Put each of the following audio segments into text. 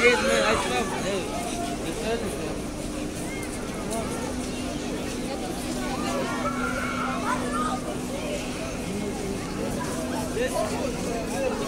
days, man. I still have days. It's Thursday. This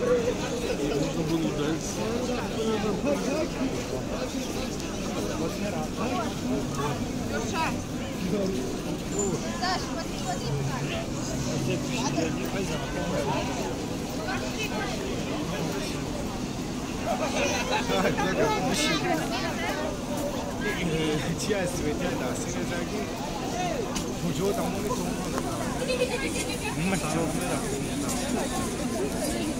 muito bom.